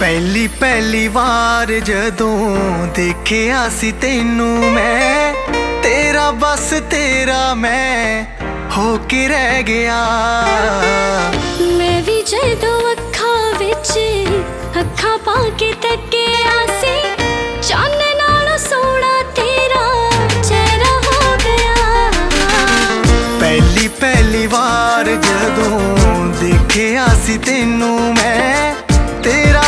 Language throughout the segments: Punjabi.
ਪਹਿਲੀ ਪਹਿਲੀ ਵਾਰ ਜਦੋਂ ਦੇਖਿਆ ਸੀ ਤੈਨੂੰ ਮੈਂ ਤੇਰਾ ਬਸ ਤੇਰਾ ਮੈਂ ਹੋ ਕੇ ਰਹਿ ਗਿਆ। ਮੈਂ ਵੀ ਜਦੋਂ ਅੱਖਾਂ ਵਿੱਚ ਅੱਖਾਂ ਪਾ ਕੇ ਤੱਕਿਆ ਸੀ ਚੰਨ ਨਾਲੋਂ ਸੋਹਣਾ ਤੇਰਾ ਚਿਹਰਾ ਹੋ ਗਿਆ। ਪਹਿਲੀ ਪਹਿਲੀ ਵਾਰ ਜਦੋਂ ਦੇਖਿਆ ਸੀ ਤੈਨੂੰ ਮੈਂ ਤੇਰਾ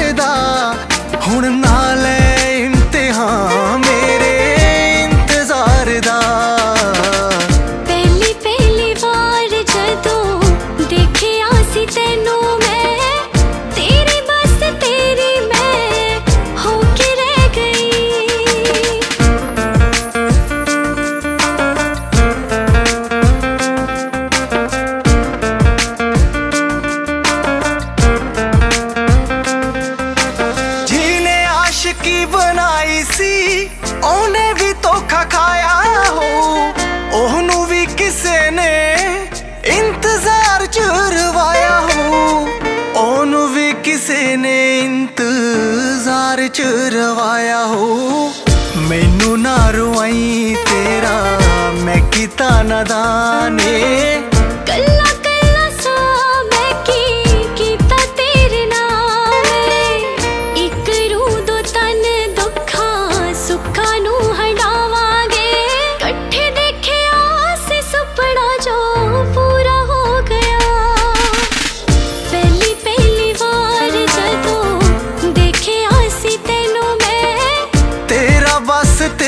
ਚ ਰਵਾਇਆ ਹੋ। ਮੈਨੂੰ ਨਾ ਰਵਾਈ ਤੇਰਾ ਮੈਂ ਕੀਤਾ ਨਦਾਨੇ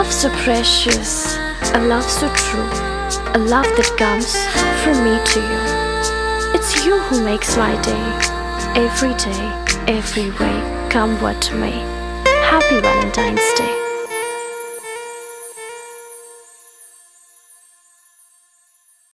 love so precious, a love so true, a love that comes from me to you. It's you who makes my day, every day, every way, come what may. Happy Valentine's.